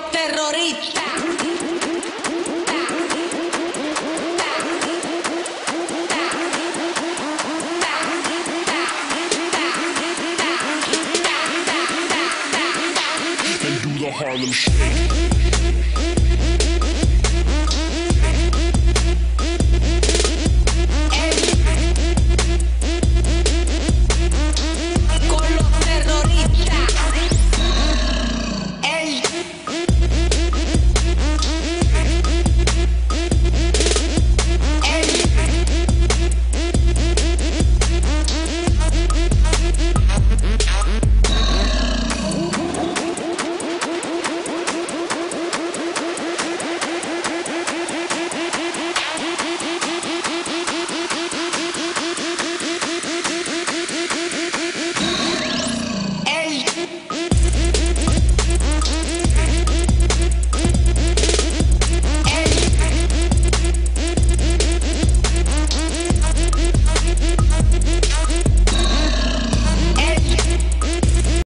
los terroristas. Harlem Shake.